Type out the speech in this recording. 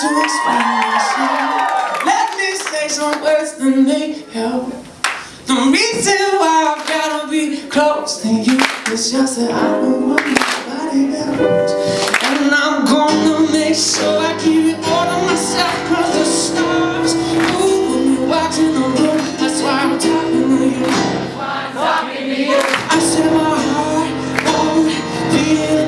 to explain myself. Let me say some words that make help. The reason why I've gotta be close to you is just that I don't want nobody else. And I'm gonna make sure I keep it all to myself, cause the stars move when you're watching the room. That's why I'm talking to you. Why I'm talking to you? I said my heart won't be